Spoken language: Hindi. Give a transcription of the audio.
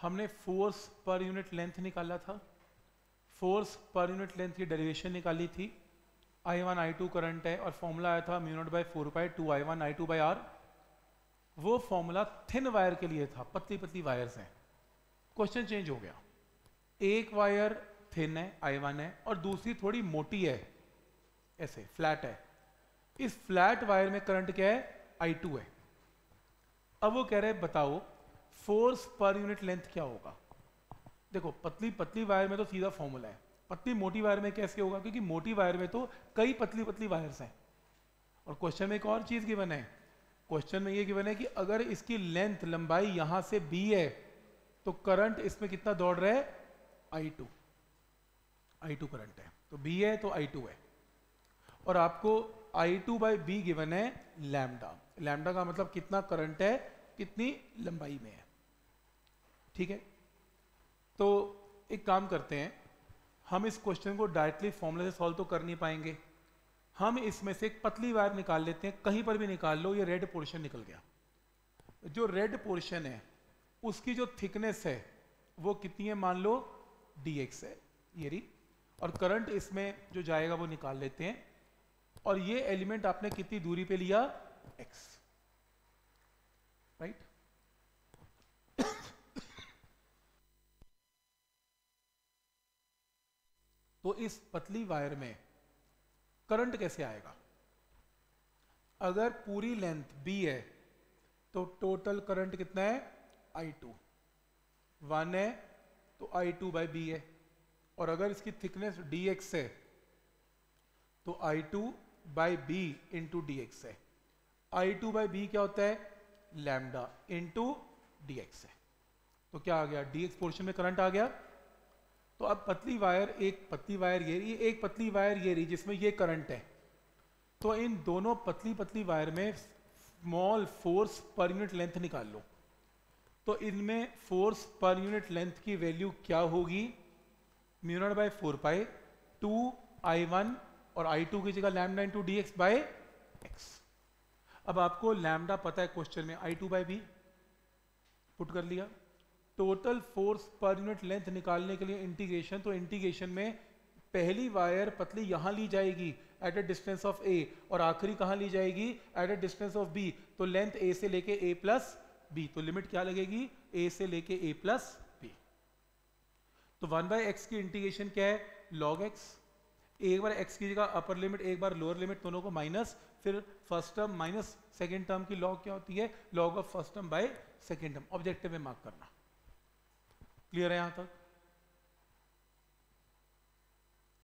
हमने फोर्स पर यूनिट लेंथ निकाला था। फोर्स पर यूनिट लेंथ की डेरिवेशन निकाली थी। I one I two current है और फॉर्मूला आया था mu naught by four by two I one I two by R वो फॉर्मूला थिन वायर के लिए था पतली पतली वायर्स हैं। क्वेश्चन चेंज हो गया। एक वायर थिन है आई वन है और दूसरी थोड़ी मोटी है। ऐसे फ्लैट है। इस फ्लैट वायर में करंट क्या है? आई टू है। अब वो कह रहे बताओ फोर्स पर यूनिट लेंथ क्या होगा? देखो, पतली पतली वायर में तो सीधा फॉर्मूला है। पतली, मोटी वायर में कैसे होगा? क्योंकि मोटी वायर में तो कई पतली पतली वायर्स हैं। और क्वेश्चन में एक और चीज़ गिवन है। क्वेश्चन में ये गिवन है कि अगर इसकी लेंथ लंबाई यहाँ से बी है तो करंट इसमें कितना दौड़ रहा है? I two I two current है। तो बी है तो आई टू है। और आपको I two by B given है लैमडा। लैमडा का मतलब कितना करंट है? कितनी लंबाई में है। ठीक है? तो एक काम करते हैं, हम इस क्वेश्चन को डायरेक्टली फॉर्मूले से सॉल्व तो कर नहीं पाएँगे। हम इसमें से एक पतली वायर निकाल लेते हैं, कहीं पर भी निकाल लो, ये रेड पोर्शन निकल गया। जो रेड पोर्शन है, उसकी जो थिकनेस है, वो कितनी है? मान लो डी एक्स है, ये री और करंट इसमें जो जाएगा, वो निकाल लेते हैं। और ये एलिमेंट आपने कितनी दूरी पे लिया? एक्स राइट तो इस पतली वायर में करंट कैसे आएगा? अगर पूरी लेंथ बी है तो टोटल करंट कितना है? आई टू वन है तो आई टू बाई बी है। और अगर इसकी थिकनेस एक्स है तो I two by B into D X है। आई टू बाई बी क्या होता है? लैमडा इंटू डी एक्स है। तो क्या आ गया? एक्स पोर्शन में करंट आ गया। तो अब पतली वायर, एक पतली वायर ये रही, एक पतली वायर ये रही, जिसमें ये करंट है। तो इन दोनों पतली पतली वायर में small force per unit length निकाल लो। तो इनमें फोर्स पर यूनिट लेंथ की वैल्यू क्या होगी? Mu naught by four pi two I one और आई टू की जगह lambda into D X by X अब आपको लैमडा पता है क्वेश्चन में I two by B put कर लिया। Total force per unit length निकालने के लिए इंटीग्रेशन तो इंटीग्रेशन में पहली वायर पतली यहाँ ली जाएगी at a distance of A और आखिरी कहाँ ली जाएगी? At a distance of B तो लेंथ ए से लेके ए प्लस बी तो लिमिट क्या लगेगी? ए से लेके ए प्लस बी तो वन बाय एक्स की इंटीग्रेशन क्या है? लॉग एक्स एक बार एक्स की जगह अपर लिमिट एक बार लोअर लिमिट दोनों को माइनस फिर first term minus second term की लॉग क्या होती है? Log of first term by second term objective में मार्क करना। क्लियर है यहाँ तक?